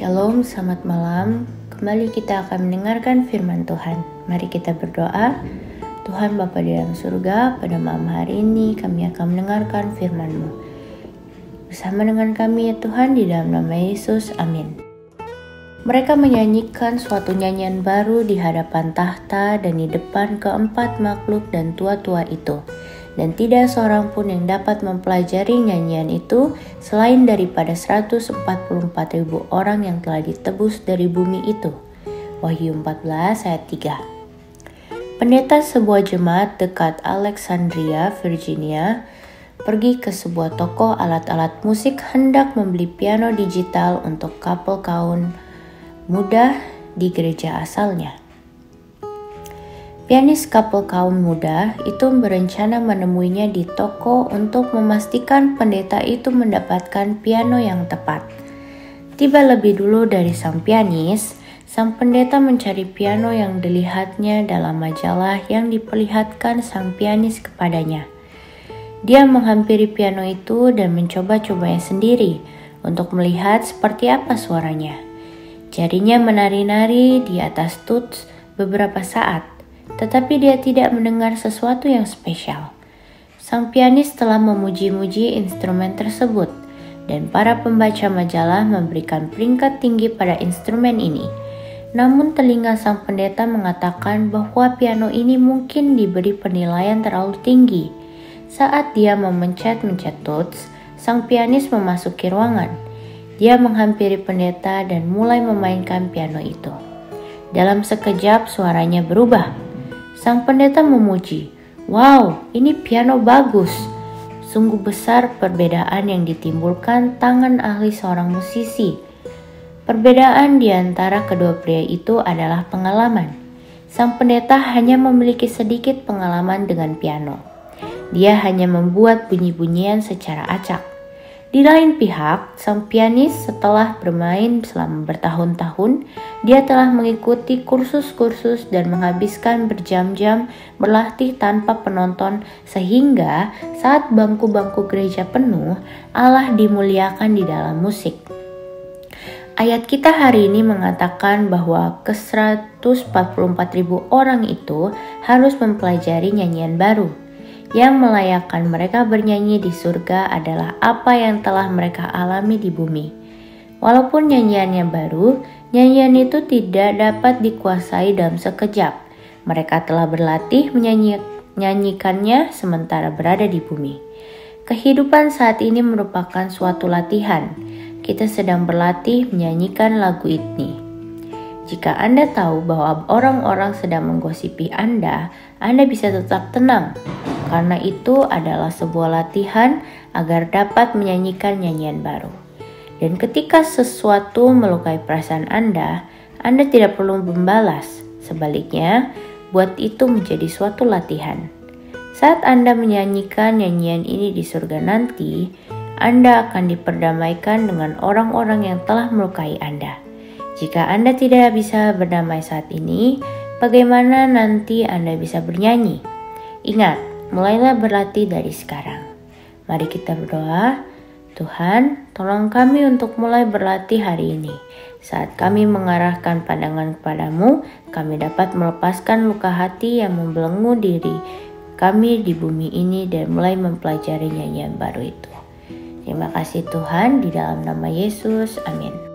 Shalom, selamat malam. Kembali kita akan mendengarkan firman Tuhan. Mari kita berdoa. Tuhan Bapa di dalam surga, pada malam hari ini kami akan mendengarkan firman-Mu. Bersama dengan kami ya Tuhan, di dalam nama Yesus, amin. Mereka menyanyikan suatu nyanyian baru di hadapan tahta dan di depan keempat makhluk dan tua-tua itu dan tidak seorang pun yang dapat mempelajari nyanyian itu selain daripada 144 ribu orang yang telah ditebus dari bumi itu. Wahyu 14 ayat 3 Pendeta sebuah jemaat dekat Alexandria, Virginia, pergi ke sebuah toko alat-alat musik hendak membeli piano digital untuk couple kaum muda di gereja asalnya. Pianis couple kaum muda itu berencana menemuinya di toko untuk memastikan pendeta itu mendapatkan piano yang tepat. Tiba lebih dulu dari sang pianis, sang pendeta mencari piano yang dilihatnya dalam majalah yang diperlihatkan sang pianis kepadanya. Dia menghampiri piano itu dan mencoba-cobanya sendiri untuk melihat seperti apa suaranya. Jarinya menari-nari di atas tuts beberapa saat tetapi dia tidak mendengar sesuatu yang spesial. Sang pianis telah memuji-muji instrumen tersebut, dan para pembaca majalah memberikan peringkat tinggi pada instrumen ini. Namun telinga sang pendeta mengatakan bahwa piano ini mungkin diberi penilaian terlalu tinggi. Saat dia memencet-mencet tuts, sang pianis memasuki ruangan. Dia menghampiri pendeta dan mulai memainkan piano itu. Dalam sekejap suaranya berubah Sang pendeta memuji, "Wow, ini piano bagus." Sungguh besar perbedaan yang ditimbulkan tangan ahli seorang musisi. Perbedaan di antara kedua pria itu adalah pengalaman. Sang pendeta hanya memiliki sedikit pengalaman dengan piano. Dia hanya membuat bunyi-bunyian secara acak. Di lain pihak, sang pianis setelah bermain selama bertahun-tahun, dia telah mengikuti kursus-kursus dan menghabiskan berjam-jam berlatih tanpa penonton sehingga saat bangku-bangku gereja penuh, Allah dimuliakan di dalam musik. Ayat kita hari ini mengatakan bahwa ke 144 ribu orang itu harus mempelajari nyanyian baru yang melayakkan mereka bernyanyi di surga adalah apa yang telah mereka alami di bumi. Walaupun nyanyiannya baru, nyanyian itu tidak dapat dikuasai dalam sekejap. Mereka telah berlatih menyanyikannya sementara berada di bumi. Kehidupan saat ini merupakan suatu latihan. Kita sedang berlatih menyanyikan lagu ini. Jika Anda tahu bahwa orang-orang sedang menggosipi Anda, Anda bisa tetap tenang karena itu adalah sebuah latihan agar dapat menyanyikan nyanyian baru. Dan ketika sesuatu melukai perasaan Anda, Anda tidak perlu membalas. Sebaliknya, buat itu menjadi suatu latihan. Saat Anda menyanyikan nyanyian ini di surga nanti, Anda akan diperdamaikan dengan orang-orang yang telah melukai Anda. Jika Anda tidak bisa berdamai saat ini, bagaimana nanti Anda bisa bernyanyi? Ingat, mulailah berlatih dari sekarang. Mari kita berdoa. Tuhan, tolong kami untuk mulai berlatih hari ini. Saat kami mengarahkan pandangan kepadamu, kami dapat melepaskan luka hati yang membelenggu diri kami di bumi ini dan mulai mempelajari nyanyian baru itu. Terima kasih Tuhan, di dalam nama Yesus, amin.